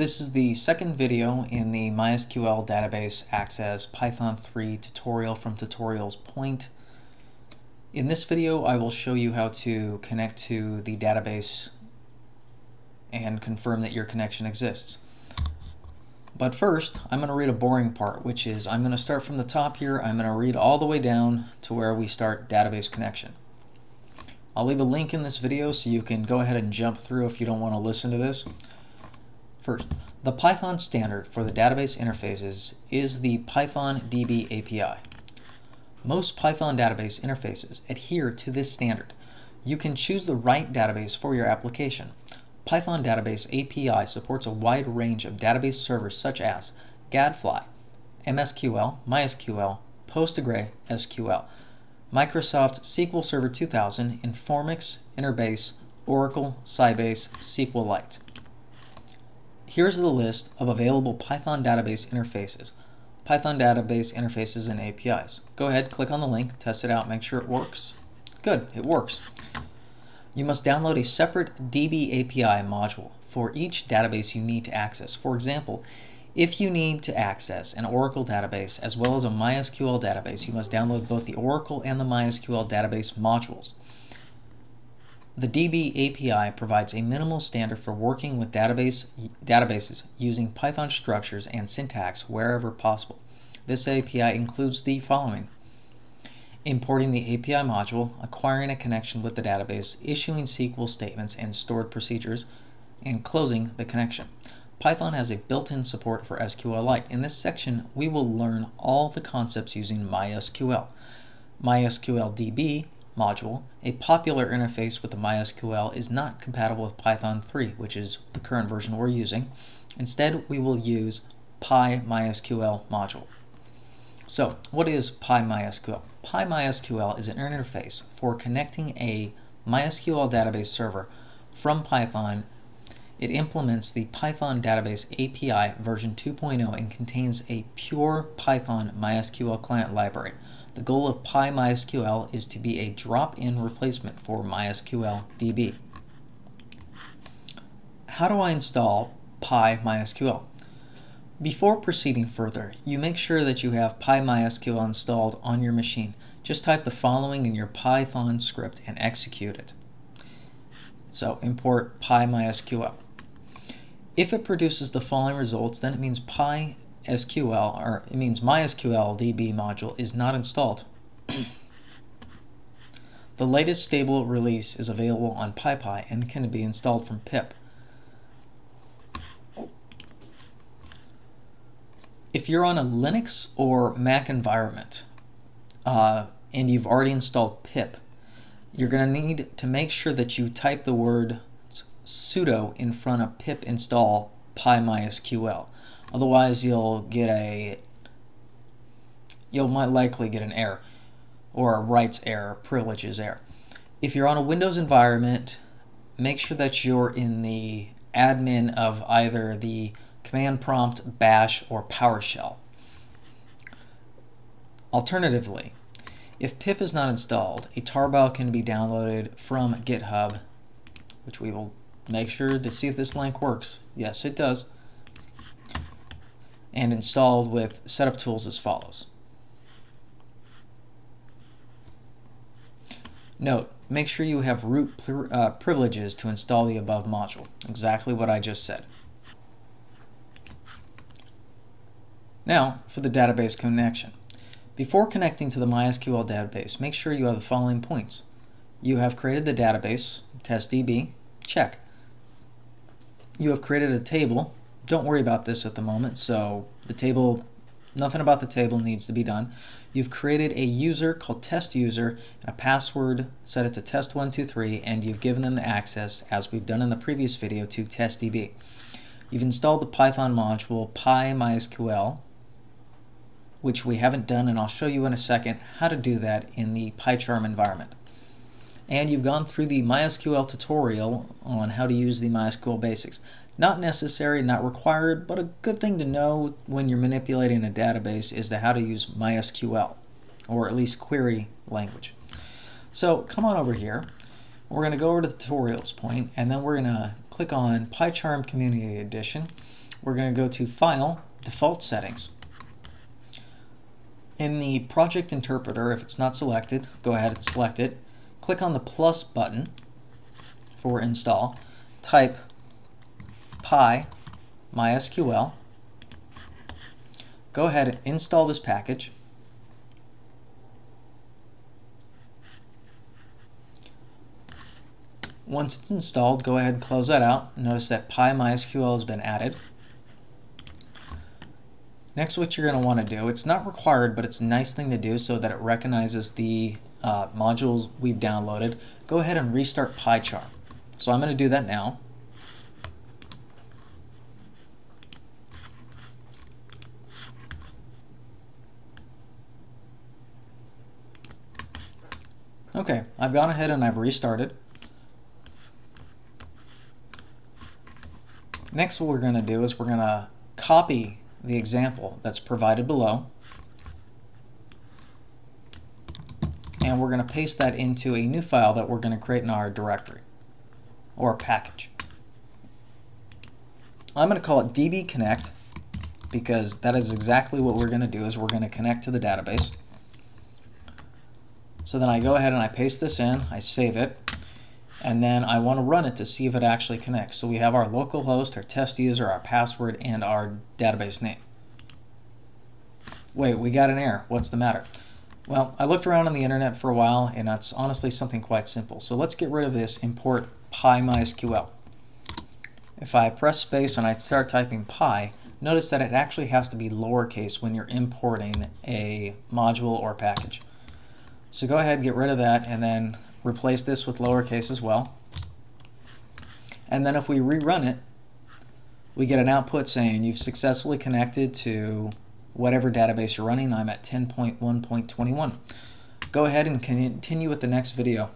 This is the second video in the MySQL Database Access Python 3 tutorial from Tutorials Point. In this video I will show you how to connect to the database and confirm that your connection exists. But first, I'm going to read a boring part, which is I'm going to start from the top here. I'm going to read all the way down to where we start database connection. I'll leave a link in this video so you can go ahead and jump through if you don't want to listen to this. First, the Python standard for the database interfaces is the Python DB API. Most Python database interfaces adhere to this standard. You can choose the right database for your application. Python Database API supports a wide range of database servers such as Gadfly, MSQL, MySQL, PostgreSQL, Microsoft SQL Server 2000, Informix, Interbase, Oracle, Sybase, SQLite. Here's the list of available Python database interfaces. Python database interfaces and APIs. Go ahead, click on the link, test it out, make sure it works. Good, it works. You must download a separate DB API module for each database you need to access. For example, if you need to access an Oracle database as well as a MySQL database, you must download both the Oracle and the MySQL database modules. The DB API provides a minimal standard for working with database, databases using Python structures and syntax wherever possible. This API includes the following. Importing the API module, acquiring a connection with the database, issuing SQL statements and stored procedures, and closing the connection. Python has a built-in support for SQLite. In this section, we will learn all the concepts using MySQL. MySQL DB module, a popular interface with the MySQL, is not compatible with Python 3, which is the current version we're using. Instead, we will use PyMySQL module. So, what is PyMySQL? PyMySQL is an interface for connecting a MySQL database server from Python. It implements the Python Database API version 2.0 and contains a pure Python MySQL client library. The goal of PyMySQL is to be a drop-in replacement for MySQL DB. How do I install PyMySQL? Before proceeding further, you make sure that you have PyMySQL installed on your machine. Just type the following in your Python script and execute it. So import PyMySQL. If it produces the following results, then it means PySQL, or it means MySQL DB module is not installed. the latest stable release is available on PyPI and can be installed from pip. if you're on a Linux or Mac environment uh, and you've already installed pip, you're going to need to make sure that you type the word sudo in front of pip install pymysql. Otherwise, you'll get a you'll might likely get an error or a rights error, privileges error. If you're on a Windows environment, make sure that you're in the admin of either the command prompt, bash, or PowerShell. Alternatively, if pip is not installed, a tarball can be downloaded from GitHub, which we will make sure to see if this link works. Yes, it does. And installed with setup tools as follows. Note, make sure you have root uh, privileges to install the above module. Exactly what I just said. Now, for the database connection. Before connecting to the MySQL database, make sure you have the following points. You have created the database, testdb, check. You have created a table. Don't worry about this at the moment, so the table, nothing about the table needs to be done. You've created a user called test user and a password, set it to test123, and you've given them access, as we've done in the previous video, to testdb. You've installed the Python module pymysql which we haven't done, and I'll show you in a second how to do that in the PyCharm environment. And you've gone through the MySQL tutorial on how to use the MySQL basics. Not necessary, not required, but a good thing to know when you're manipulating a database is to how to use MySQL, or at least query language. So come on over here. We're going to go over to the tutorials point, and then we're going to click on PyCharm Community Edition. we're going to go to File, Default Settings. In the project interpreter, if it's not selected, go ahead and select it. Click on the plus button for install. Type pi mysql. Go ahead and install this package. Once it's installed, go ahead and close that out. Notice that PyMySQL has been added. Next, what you're going to want to do, it's not required, but it's a nice thing to do so that it recognizes the uh, modules we've downloaded. Go ahead and restart PyCharm. So I'm going to do that now. Okay, I've gone ahead and I've restarted. Next what we're going to do is we're going to copy the example that's provided below and we're going to paste that into a new file that we're going to create in our directory or package. I'm going to call it db connect because that is exactly what we're going to do is we're going to connect to the database. So then I go ahead and I paste this in, I save it, and then I want to run it to see if it actually connects. So we have our local host, our test user, our password, and our database name. Wait, we got an error. What's the matter? Well, I looked around on the internet for a while, and that's honestly something quite simple. So let's get rid of this import PyMySQL. If I press space and I start typing pi, notice that it actually has to be lowercase when you're importing a module or package. So go ahead, and get rid of that, and then replace this with lowercase as well. And then if we rerun it, we get an output saying you've successfully connected to whatever database you're running. I'm at 10.1.21. Go ahead and continue with the next video.